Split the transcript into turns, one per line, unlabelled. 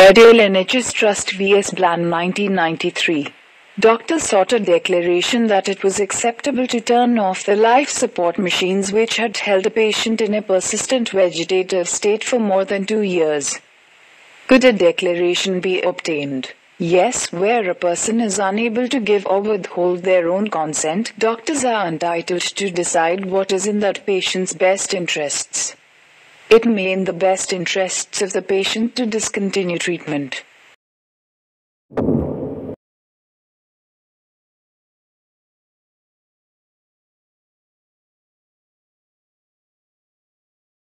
Airedale NHS Trust vs Bland 1993. Doctors sought a declaration that it was acceptable to turn off the life support machines which had held a patient in a persistent vegetative state for more than two years. Could a declaration be obtained? Yes, where a person is unable to give or withhold their own consent, doctors are entitled to decide what is in that patient's best interests it may in the best interests of the patient to discontinue treatment.